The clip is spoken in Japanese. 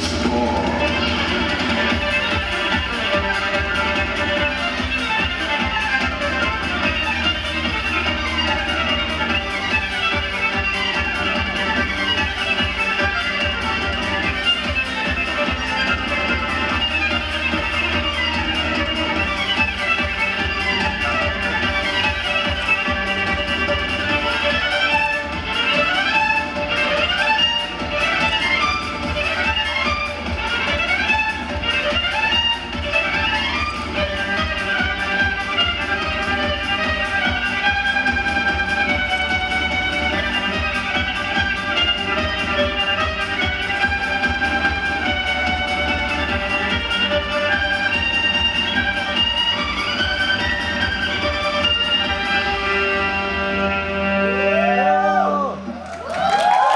すごい。